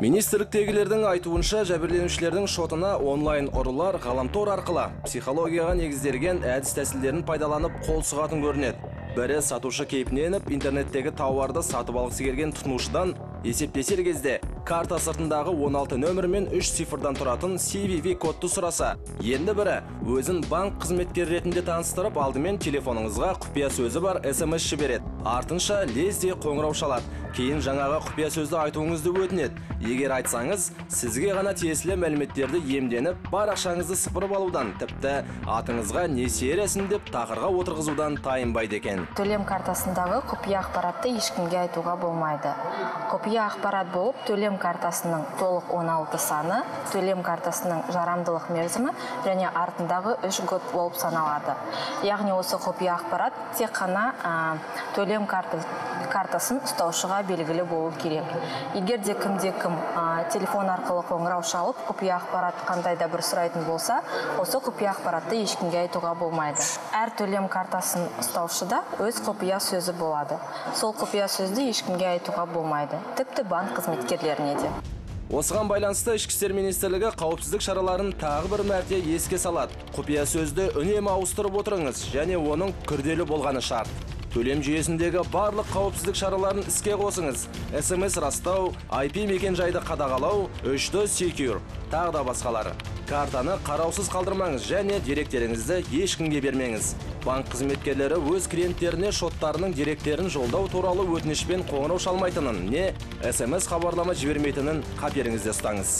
министрліктегілердің айтуынша жәбірленушілердің шотына онлайн ұрылар ғаламтор арқылы психологияға негізделген әдіс тәсілдерін пайдаланып қол сұғатын көрінеді. Бірі сатушы кейпіне еніп интернеттегі тауарды сатып алғысы келген тұтынушыдан есептесер кезде карта сыртындағы 16 нөмір мен 3 цифрдан тұратын CVV кодты сұраса енді бірі өзін банк қызметкері ретінде таныстырып алдымен телефоныңызға құпия сөзі бар смс жібереді. Артынша лезде қоңырау шалады. Кейін жаңағы құпия сөзді айтуыңызды өтінеді. Егер айтсаңыз сізге ғана тиесілі мәліметтерді иемденіп бар ақшаңызды сыпырып алудан тіпті атыңызға несие рәсімдеп тақырға отырғызудан тайынбайды екен. Төлем картасындағы құпия ақпаратты ешкімге айтуға болмайды. Құпия ақпарат болып төлем картасының толық 16 саны төлем картасының жарамдылық мерзімі және артындағы үш год болып саналады. Яғни осы құпия ақпарат тек қана төлем карта, картасын ұстаушыға белгілі болу керек. Егер де кімде кім телефон арқылы қоңырау шалып құпия ақпарат қандай да бір сұрайтын болса осы құпия ақпаратты ешкімге айтуға болмайды. Әр төлем картасын ұстаушыда өз құпия сөзі болады. Сол құпия сөзді ешкімге айтуға болмайды. Тіпті банк қызметкерлеріне де Осыған байланысты ішкі істер министрлігі қауіпсіздік шараларын тағы бір мәрте еске салады. Құпия сөзді үнемі ауыстырып отырыңыз және оның күрделі болғаны шарт. Төлем жүйесіндегі барлық қауіпсіздік шараларын іске қосыңыз. SMS растау, IP мекен жайды қадағалау, үшті secure, тағы да басқалары. Картаны қараусыз қалдырмаңыз және деректеріңізді ешкімге бермеңіз. Банк қызметкерлері өз клиенттеріне шоттарының деректерін жолдау туралы өтінішпен қоңырау шалмайтынын не SMS хабарлама жібермейтінін қаперіңізде ұстаңыз.